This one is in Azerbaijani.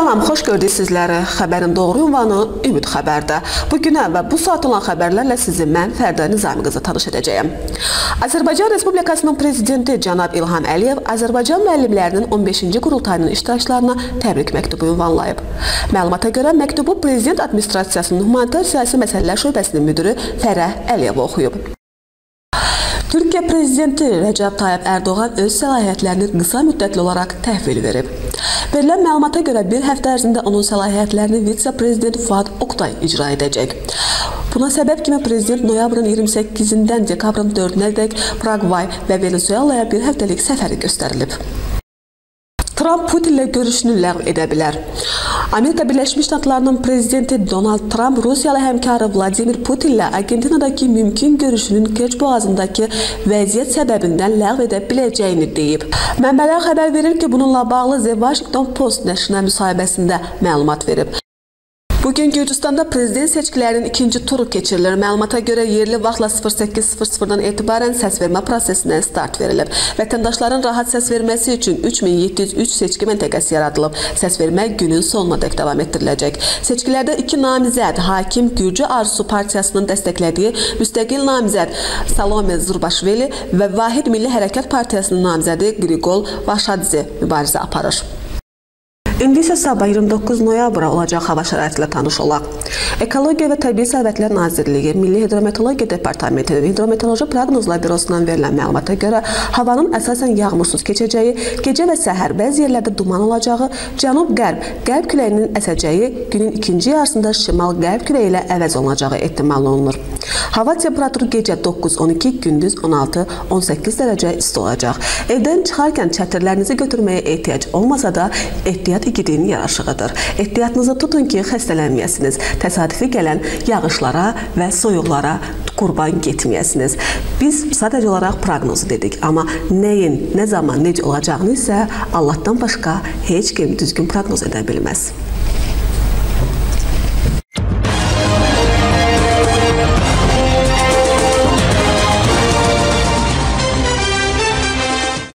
Salam, xoş gördük sizləri. Xəbərin doğru ünvanı Ümid xəbərdə. Bu günə və bu saat olan xəbərlərlə sizi mən Fərdə Nizami qızı tanış edəcəyəm. Azərbaycan Respublikasının prezidenti cənab İlham Əliyev Azərbaycan müəllimlərinin 15-ci qurultayının iştirakçılarına təbrik məktubu ünvanlayıb. Məlumata görə məktubu prezident administrasiyasının humanitar siyasi məsələlər şöbəsinin müdiri Fərəh Əliyev oxuyub. Türkiyə prezidenti Rəcəb Tayyib Ərdoğan öz səlahiyyətlərini qısa müddətli olaraq təhvil verib. Verilən məlumata görə bir həftə ərzində onun səlahiyyətlərini vitse-prezident Fuad Oqtay icra edəcək. Buna səbəb kimi prezident noyabrın 28-dən dekabrın 4-nədək Praqvay və Venezuelaya bir həftəlik səfəri göstərilib. Tramp Putinlə görüşünü ləğv edə bilər. Amerika Birləşmiş Ştatlarının prezidenti Donald Trump Rusiyalı həmkarı Vladimir Putinlə Argentinadakı mümkün görüşünün Kerç boğazındakı vəziyyət səbəbindən ləğv edə biləcəyini deyib. Mənbələr xəbər verir ki, bununla bağlı The Washington Post nəşrinə müsahibəsində məlumat verib. Bugün Gürcüstanda prezident seçkilərinin ikinci turu keçirilir. Məlumata görə yerli vaxtla 08:00-dan etibarən səsvermə prosesinə start verilib. Vətəndaşların rahat səs verməsi üçün 3703 seçki məntəqəsi yaradılıb. Səsvermə günün sonunadək davam etdiriləcək. Seçkilərdə iki namizəd, hakim Gürcü Arzusu partiyasının dəstəklədiyi müstəqil namizəd Salome Zurbaşvili və Vahid Milli Hərəkat partiyasının namizədi Qrigol Vaşadze mübarizə aparır. İndi isə sabah 29 noyabra olacaq hava şəraiti ilə tanış olaq. Ekologiya və Təbii Sərvətlər Nazirliyi, Milli Hidrometeorologiya Departamenti və Hidrometeoroloji Proqnozlar Bürosundan verilən məlumata görə havanın əsasən yağmursuz keçəcəyi, gecə və səhər bəzi yerlərdə duman olacağı, cənub-qərb, qərb küləyinin əsəcəyi, günün ikinci yarısında şimal-qərb küləyi ilə əvəz olunacağı ehtimal olunur. Hava temperaturu gecə 9-12, gündüz 16-18 dərəcə isti olacaq. Evdən çıxarkən çətirlərinizi götürməyə ehtiyac olmasa da ehtiyat igidinin yaraşığıdır. Ehtiyatınızı tutun ki, xəstələnməyəsiniz. Təsadüfi gələn yağışlara və soyuqlara qurban getməyəsiniz. Biz sadəcə olaraq proqnozu dedik, amma nəyin, nə zaman, necə olacağını isə Allahdan başqa heç kim düzgün proqnoz edə bilməz.